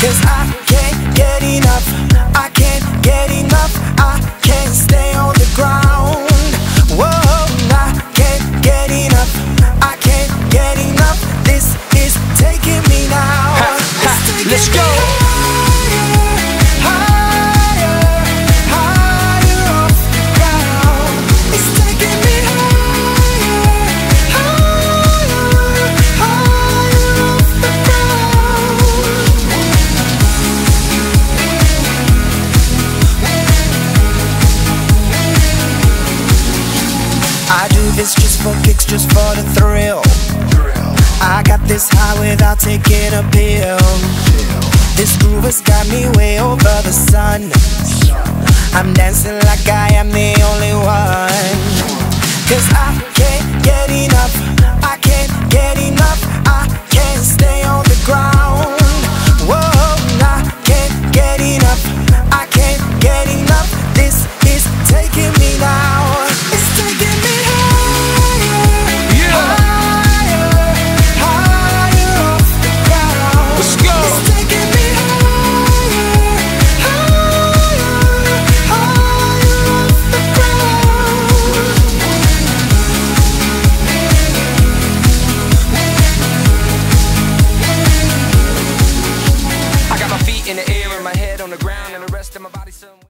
Cause I can't get enough. I can't get enough. I can't stay on the ground. Whoa, I can't get enough. I can't get enough. This is taking me now. Ha, ha, taking let's go. I do this just for kicks, just for the thrill. I got this high without taking a pill. This groove has got me way over the sun. I'm dancing like I am the only one. in the air and my head on the ground and the rest of my body somewhere.